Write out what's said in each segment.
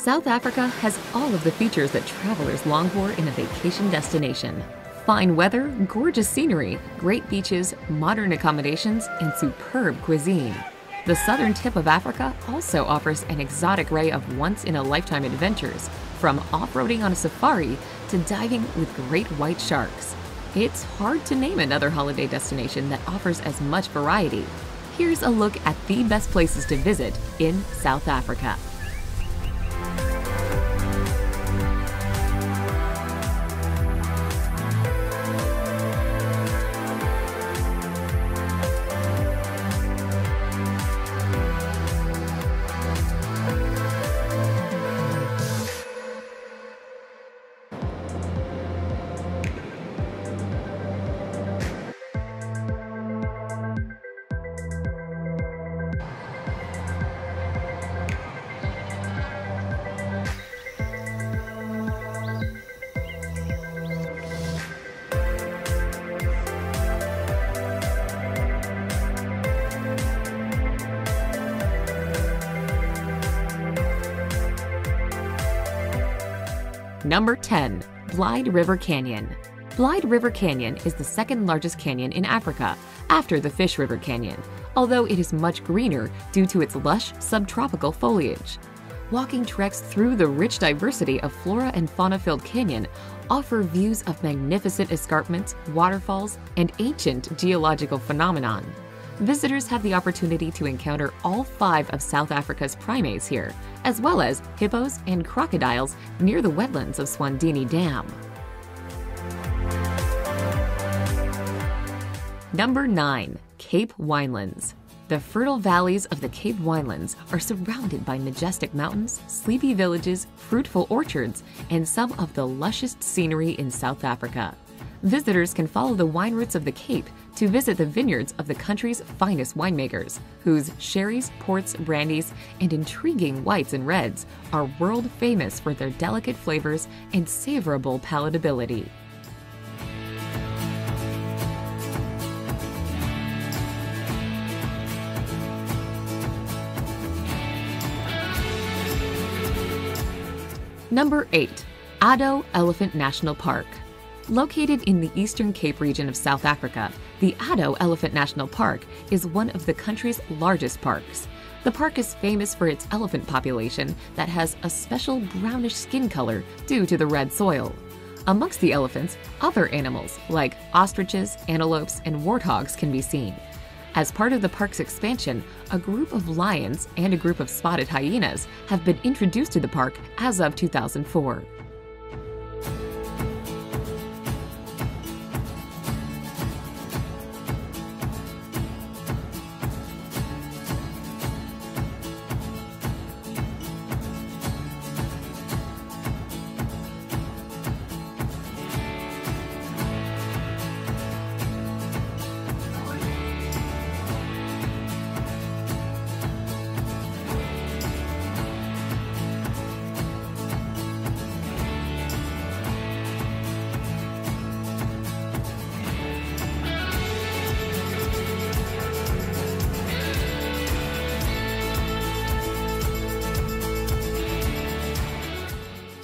South Africa has all of the features that travelers long for in a vacation destination. Fine weather, gorgeous scenery, great beaches, modern accommodations, and superb cuisine. The southern tip of Africa also offers an exotic array of once in a lifetime adventures, from off roading on a safari to diving with great white sharks. It's hard to name another holiday destination that offers as much variety. Here's a look at the best places to visit in South Africa. Number 10. Blyde River Canyon. Blyde River Canyon is the second largest canyon in Africa, after the Fish River Canyon, although it is much greener due to its lush subtropical foliage. Walking treks through the rich diversity of flora and fauna filled canyon offer views of magnificent escarpments, waterfalls, and ancient geological phenomenon visitors have the opportunity to encounter all five of South Africa's primates here, as well as hippos and crocodiles near the wetlands of Swadini Dam. Number 9. Cape Winelands. The fertile valleys of the Cape Winelands are surrounded by majestic mountains, sleepy villages, fruitful orchards, and some of the lushest scenery in South Africa. Visitors can follow the wine routes of the Cape to visit the vineyards of the country's finest winemakers, whose sherries, ports, brandies, and intriguing whites and reds are world famous for their delicate flavors and savorable palatability. Number 8. Addo Elephant National Park Located in the Eastern Cape region of South Africa, the Addo Elephant National Park is one of the country's largest parks. The park is famous for its elephant population that has a special brownish skin color due to the red soil. Amongst the elephants, other animals like ostriches, antelopes, and warthogs can be seen. As part of the park's expansion, a group of lions and a group of spotted hyenas have been introduced to the park as of 2004.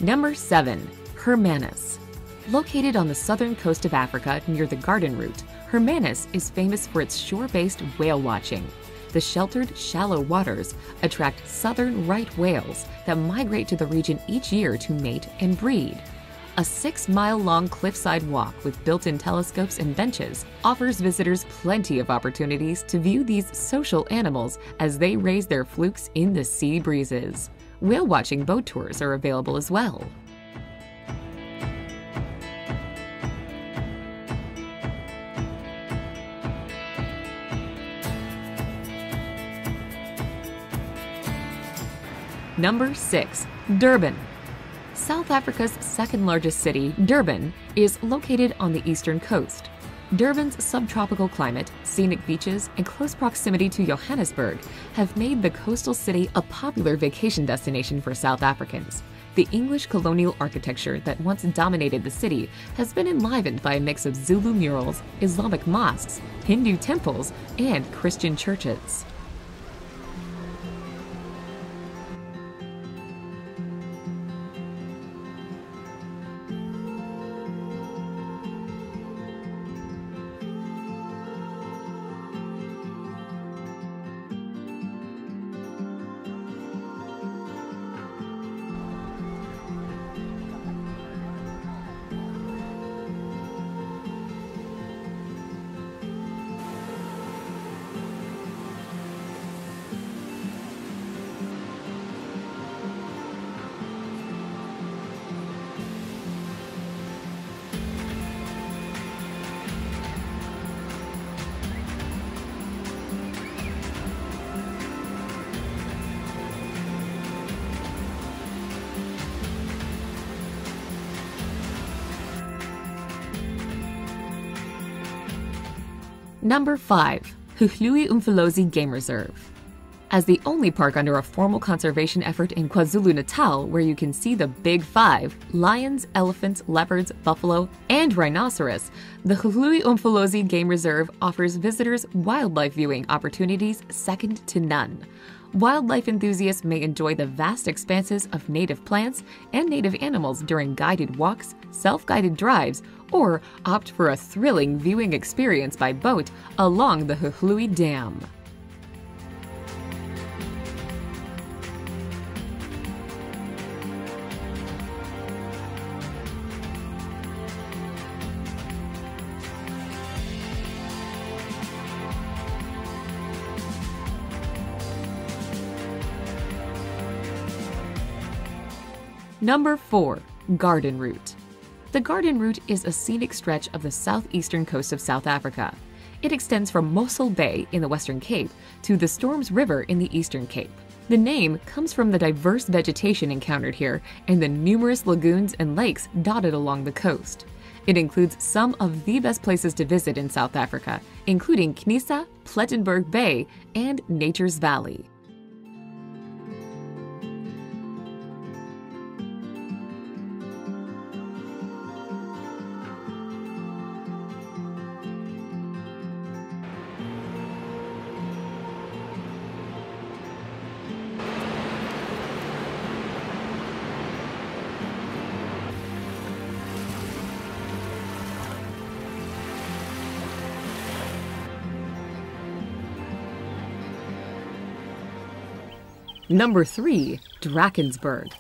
Number 7. Hermanus. Located on the southern coast of Africa near the Garden Route, Hermanus is famous for its shore-based whale watching. The sheltered, shallow waters attract southern right whales that migrate to the region each year to mate and breed. A six mile long cliffside walk with built in telescopes and benches offers visitors plenty of opportunities to view these social animals as they raise their flukes in the sea breezes. Whale watching boat tours are available as well. Number 6. Durban. South Africa's second largest city, Durban, is located on the eastern coast. Durban's subtropical climate, scenic beaches, and close proximity to Johannesburg have made the coastal city a popular vacation destination for South Africans. The English colonial architecture that once dominated the city has been enlivened by a mix of Zulu murals, Islamic mosques, Hindu temples, and Christian churches. Number 5. Hluhluwe-Umfolozi Game Reserve. As the only park under a formal conservation effort in KwaZulu Natal where you can see the Big Five lions, elephants, leopards, buffalo, and rhinoceros, the Hluhluwe-Umfolozi Game Reserve offers visitors wildlife viewing opportunities second to none. Wildlife enthusiasts may enjoy the vast expanses of native plants and native animals during guided walks, self guided drives, or opt for a thrilling viewing experience by boat along the Hluhluwe Dam. Number 4. Garden Route. The Garden Route is a scenic stretch of the southeastern coast of South Africa. It extends from Mossel Bay in the Western Cape to the Storms River in the Eastern Cape. The name comes from the diverse vegetation encountered here and the numerous lagoons and lakes dotted along the coast. It includes some of the best places to visit in South Africa, including Knysna, Plettenberg Bay, and Nature's Valley. Number 3. Drakensberg.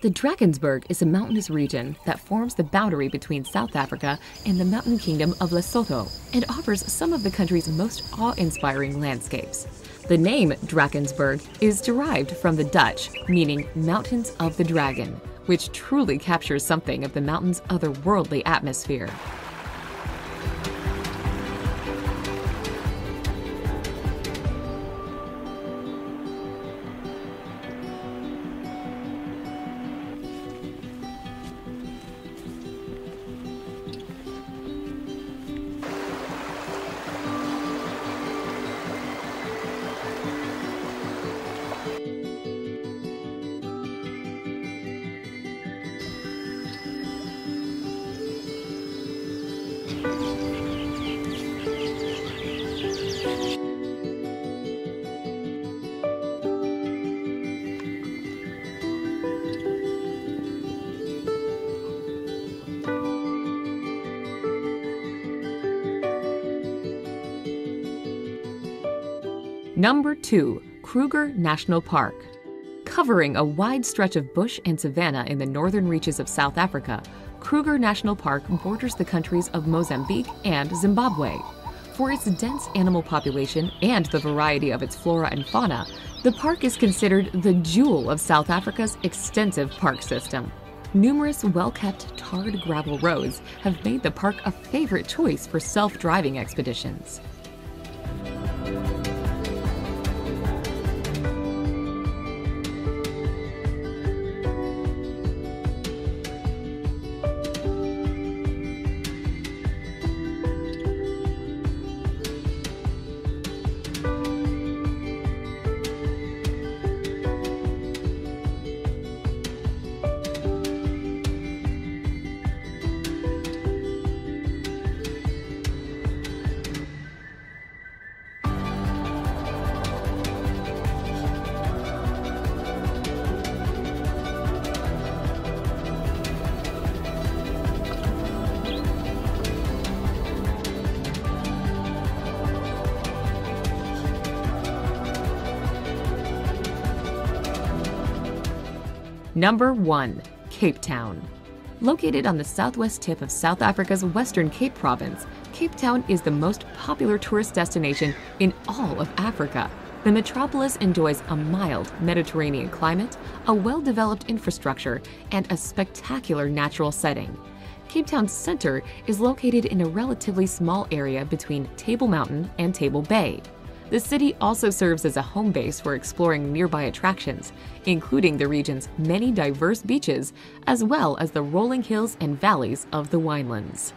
The Drakensberg is a mountainous region that forms the boundary between South Africa and the mountain kingdom of Lesotho and offers some of the country's most awe-inspiring landscapes. The name Drakensberg is derived from the Dutch, meaning Mountains of the Dragon, which truly captures something of the mountain's otherworldly atmosphere. Number 2. Kruger National Park. Covering a wide stretch of bush and savanna in the northern reaches of South Africa, Kruger National Park borders the countries of Mozambique and Zimbabwe. For its dense animal population and the variety of its flora and fauna, the park is considered the jewel of South Africa's extensive park system. Numerous well-kept tarred gravel roads have made the park a favorite choice for self-driving expeditions. Number 1. Cape Town. Located on the southwest tip of South Africa's Western Cape Province, Cape Town is the most popular tourist destination in all of Africa. The metropolis enjoys a mild Mediterranean climate, a well-developed infrastructure, and a spectacular natural setting. Cape Town's center is located in a relatively small area between Table Mountain and Table Bay. The city also serves as a home base for exploring nearby attractions, including the region's many diverse beaches, as well as the rolling hills and valleys of the Winelands.